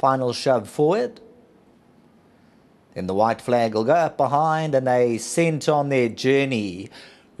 Final shove forward. Then the white flag will go up behind and they sent on their journey.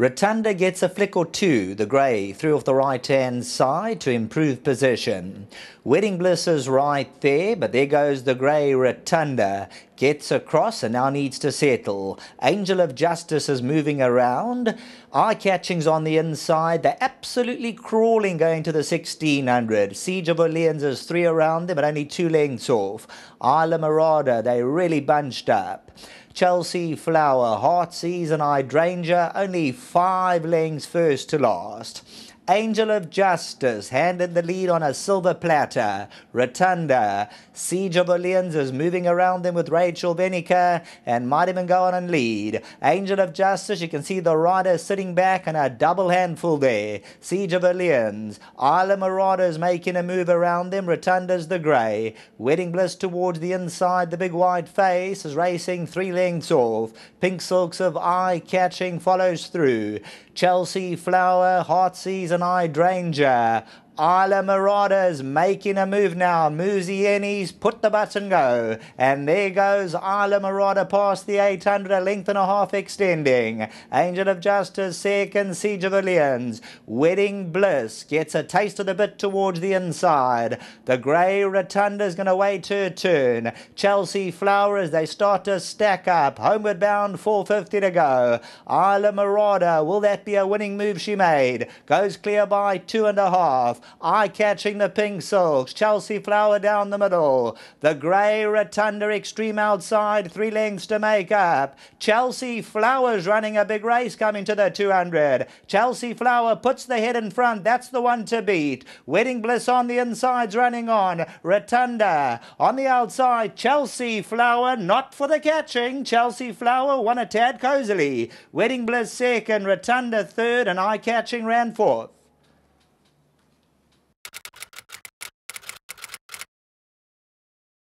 Rotunda gets a flick or two, the grey, through off the right-hand side to improve position. Wedding Bliss is right there, but there goes the grey Rotunda. Gets across and now needs to settle. Angel of Justice is moving around. Eye catching's on the inside. They're absolutely crawling going to the 1600. Siege of Orleans is three around them, but only two lengths off. Isla Marauder, they really bunched up. Chelsea Flower, Heartsease and Hydrangea, only five lengths first to last. Angel of Justice handed the lead on a silver platter. Rotunda, Siege of Orleans is moving around them with Rachel Venniker and might even go on and lead. Angel of Justice, you can see the rider sitting back and a double handful there. Siege of Orleans, Isla Marauders making a move around them. Rotunda's the grey. Wedding Bliss towards the inside. The big white face is racing three lengths off. Pink Silks of Eye catching follows through. Chelsea Flower, Heartsease and Hydrangea. Isla Marauders making a move now. Muzi Yeni's put the button go. And there goes Isla Marauder past the 800, a length and a half extending. Angel of Justice, second, Siege of Orleans. Wedding Bliss gets a taste of the bit towards the inside. The grey Rotunda is going to wait her turn. Chelsea Flowers, they start to stack up. Homeward bound, 450 to go. Isla Marauder, will that be a winning move she made? Goes clear by two and a half. Eye catching the pink silks. Chelsea Flower down the middle. The grey Rotunda extreme outside. Three lengths to make up. Chelsea Flowers running a big race coming to the 200. Chelsea Flower puts the head in front. That's the one to beat. Wedding Bliss on the insides running on. Rotunda on the outside. Chelsea Flower not for the catching. Chelsea Flower won a tad cozily. Wedding Bliss second. Rotunda third and eye catching ran fourth.